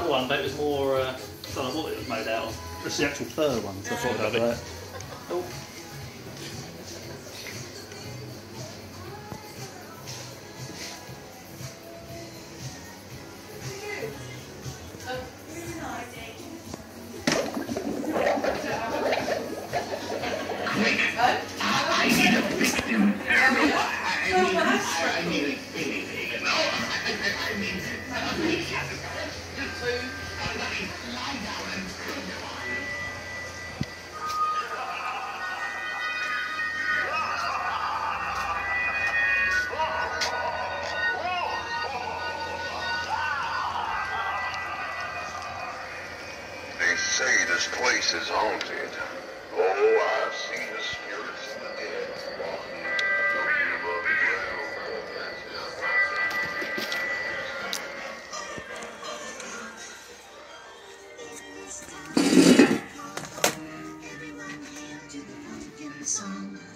another one, but it was more. Uh, I don't know what it was made out of. It's the actual fur one, That's what I Lovely. that. Oh. They say this place is haunted. Oh, I've seen the song.